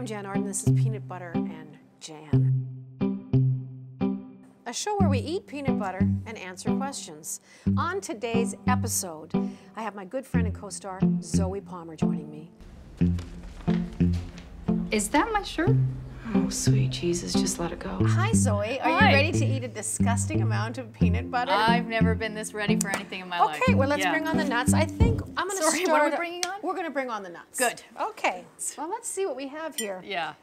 I'm Jann Arden. This is Peanut Butter and Jann. A show where we eat peanut butter and answer questions. On today's episode, I have my good friend and co star, Zoie Palmer, joining me. Is that my shirt? Oh, sweet Jesus, just let it go. Hi, Zoie. Are Hi. you ready to eat a disgusting amount of peanut butter? I've never been this ready for anything in my life. Okay, well, let's Yeah. bring on the nuts. I think I'm going to Sorry, start. what are we bringing on? We're going to bring on the nuts. Good. Okay. Well, let's see what we have here. Yeah.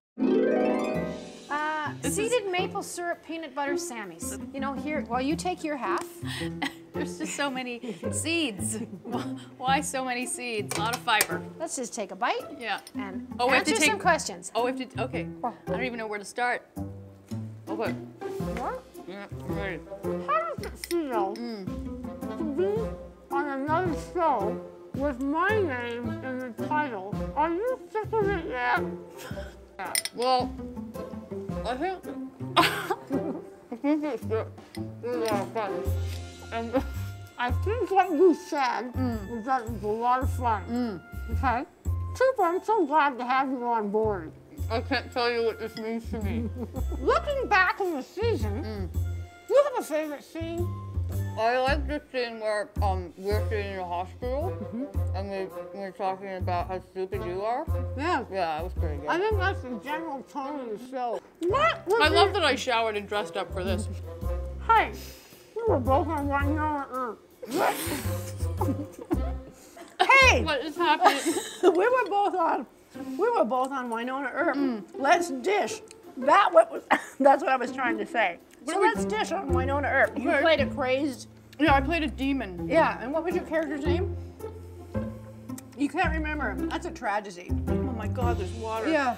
Uh, seeded maple syrup peanut butter Sammys. You know, here, well, you take your half. There's just so many seeds. Why so many seeds? A lot of fiber. Let's just take a bite Yeah. and Oh, we have to answer some questions. Oh, we have to. Okay. I don't even know where to start. Okay. What? Yeah, ready. How does it feel to be on another show with my name in the title? Are you sick of it yet? Well, I think. I think it's good. Mm. It's a lot of fun. And I think what you said was that it was a lot of fun. Okay? Super, I'm so glad to have you on board. I can't tell you what this means to me. Looking back on the season, mm. you have a favorite scene? I like the scene where um we're sitting in the hospital and we we're talking about how stupid you are. Yeah. Yeah, that was pretty good. I think that's the general tone of the show. What was I your- love that I showered and dressed up for this. Hey, we were both on one note. hey, What is happening? we were both on. We were both on Wynonna Earp. Let's dish. That what was. That's what I was trying to say. So let's dish on Wynonna Earp. You Okay. played a crazed. yeah, I played a demon. Yeah, and what was your character's name? You can't remember. That's a tragedy. Oh my god, there's water. Yeah.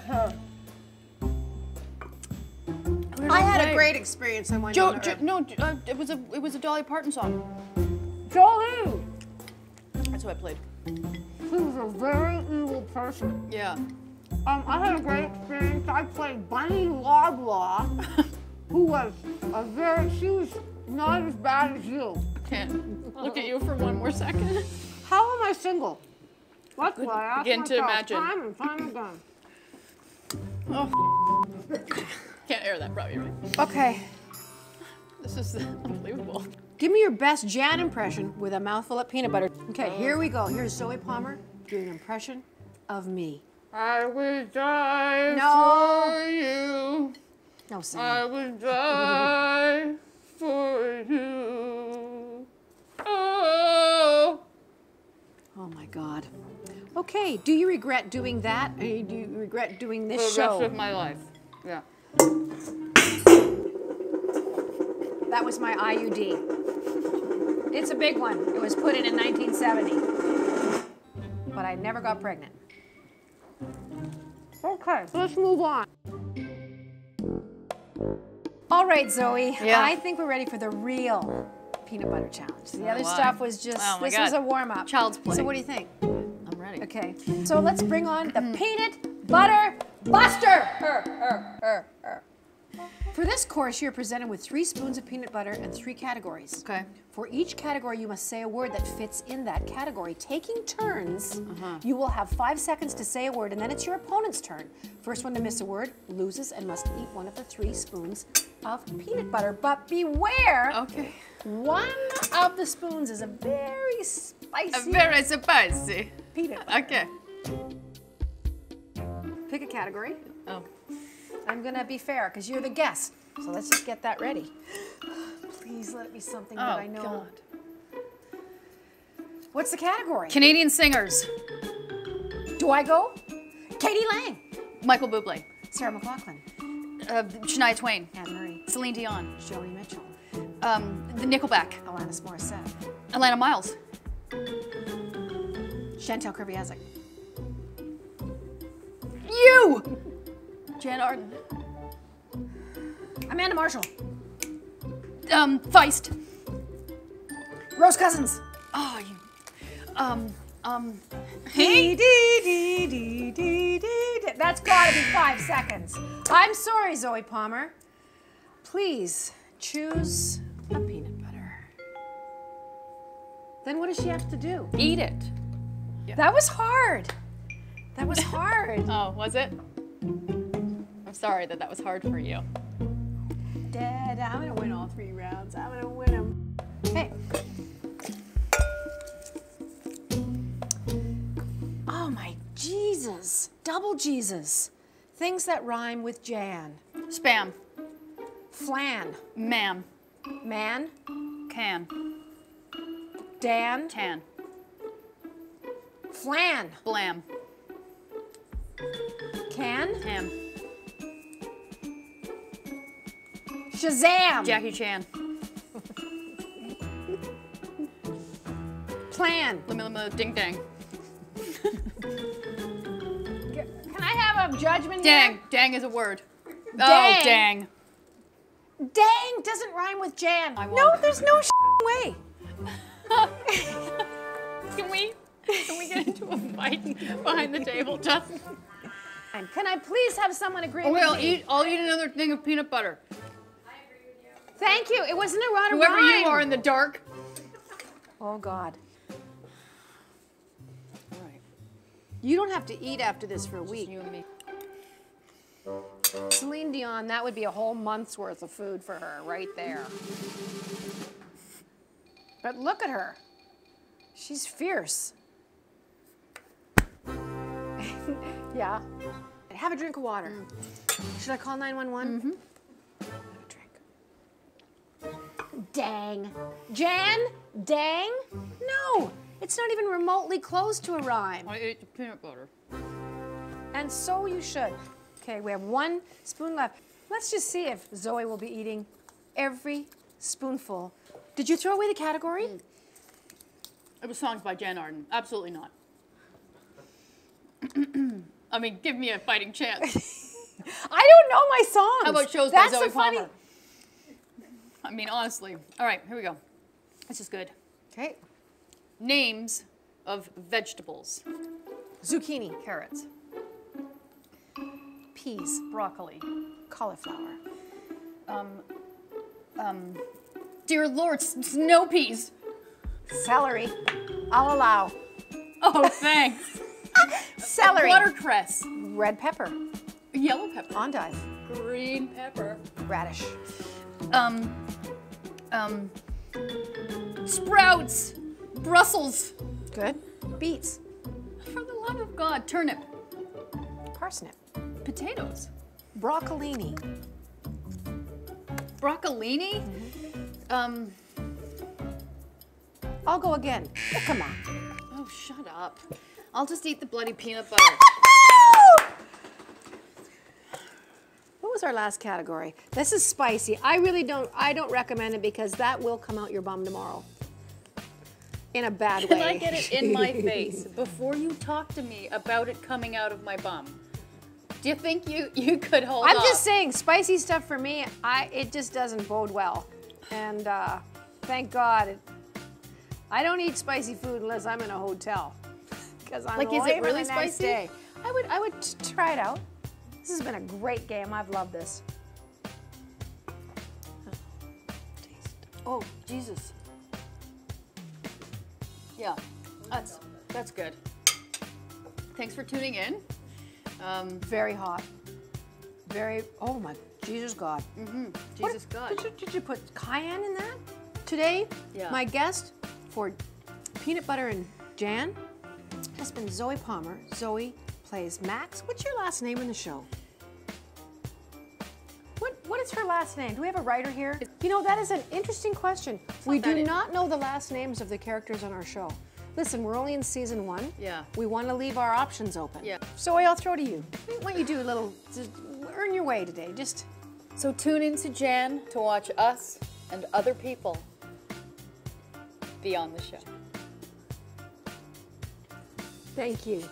Where's I the had a great experience on Jo, Wynonna jo, Earp. no, uh, it was a it was a Dolly Parton song. Jolene. That's what I played. He was a very evil person. Yeah. Um, I had a great experience. I played Bunny Loblaw, who was a very, she was not as bad as you. Can't look at you for one more second. How am I single? That's what I asked begin to imagine. time and time again. Oh. Can't air that probably right. Okay, This is unbelievable. give me your best Jann impression with a mouthful of peanut butter. Okay, here we go. Here's Zoie Palmer doing an impression of me. I would die No. for you. No, sing. I would die for you. Oh. oh my God. Okay, do you regret doing that? Or do you regret doing this For this the rest of my life. Yeah. That was my IUD. It's a big one. It was put in in 1970. But I never got pregnant. Okay, let's move on. All right, Zoie. Yeah. I think we're ready for the real peanut butter challenge. The other why? stuff was just, Oh this was a warm up. Child's play. So, what do you think? I'm ready. Okay, so let's bring on the peanut butter buster. Er, er, er, er. For this course, you're presented with three spoons of peanut butter and three categories. Okay. For each category, you must say a word that fits in that category. Taking turns, uh-huh. you will have five seconds to say a word, and then it's your opponent's turn. First one to miss a word loses and must eat one of the three spoons of peanut butter. But beware, Okay. one of the spoons is a very spicy A Very spicy. peanut butter. Okay. Pick a category. Oh. I'm gonna be fair because you're the guest. So let's just get that ready. Please let it be something that Oh I know. God. What's the category? Canadian singers. Do I go? k.d. lang, Michael Bublé. Sarah McLachlan, Uh, Shania Twain. Anne Murray, Celine Dion. Joni Mitchell, Um, the Nickelback. Alanis Morissette, Alannah Myles. Chantal Kreviazuk, You. Jann Arden. Amanda Marshall, Um, Feist. Rose Cousins. Oh, you. Um, um. Dee, dee, dee, dee, dee, dee, dee. That's gotta be five seconds. I'm sorry, Zoie Palmer. Please choose a peanut butter. Then what does she have to do? Eat it. That was hard. That was hard. Oh, was it? I'm sorry that that was hard for you. Dad, I'm gonna win all three rounds. I'm gonna win them. Okay. Oh my Jesus. Double Jesus. Things that rhyme with Jann. Spam. Flan. Ma'am. Man. Can. Dan. Tan. Flan. Blam. Can. Ham. Shazam. Jackie Chan. Plan. Lima Ding Dang. Can I have a judgment Dang. here? Dang is a word. Oh, dang. Oh, dang. Dang doesn't rhyme with Jann. I no, there's no way. Can we can we get into a fight behind the table, Justin? And can I please have someone agree Okay, with I'll me? eat I'll eat another thing of peanut butter. Thank you. It wasn't a rod of Whoever rhyme. you are in the dark. Oh God. All right. You don't have to eat after this for a week. Just You and me. Celine Dion, that would be a whole month's worth of food for her right there. But look at her. She's fierce. yeah. Have a drink of water. Should I call 911? Mm-hmm. Have Dang. Jann? Dang? No. It's not even remotely close to a rhyme. I ate the peanut butter. And so you should. Okay, we have one spoon left. Let's just see if Zoie will be eating every spoonful. Did you throw away the category? Mm. It was songs by Jann Arden. Absolutely not. I mean, give me a fighting chance. I don't know my songs. How about shows That's by Zoie the funny. I mean, honestly. All right, here we go. This is good. Okay, Names of vegetables. zucchini, Carrots. peas, Broccoli. cauliflower, Um, um, Dear Lord, snow peas. celery. I'll allow Oh, thanks. celery, Watercress. red pepper, Yellow pepper. endive, Green pepper. radish, Um, um, sprouts. Brussels. good, beets, For the love of God, turnip. parsnip, Potatoes. broccolini, Broccolini. Um, I'll go again. Oh, come on. oh, shut up. I'll just eat the bloody peanut butter. Was our last category? This is spicy. I really don't. I don't recommend it because that will come out your bum tomorrow. In a bad Can way. I get it in my face before you talk to me about it coming out of my bum? Do you think you you could hold I'm just saying, spicy stuff for me, I it just doesn't bode well. And uh, thank God, it, I don't eat spicy food unless I'm in a hotel. Because I'm Like, is it really spicy? Day. I would, I would try it out. This has been a great game. I've loved this. Oh, Jesus. Yeah, that's that's good. Thanks for tuning in. Um, Very hot. Very. Oh my Jesus God. Mm-hmm, Jesus What- God. Did you, did you put cayenne in that? Today, Yeah. my guest for peanut butter and Jann has been Zoie Palmer. Zoie plays Max. What's your last name in the show? What What is her last name? Do we have a writer here? You know, that is an interesting question. We do not know the last names of the characters on our show. Listen, we're only in season one. Yeah. We want to leave our options open. Yeah. Zoie, I'll throw to you. Why don't you do a little, just earn your way today? Just So tune in to Jann to watch us and other people be on the show. thank you.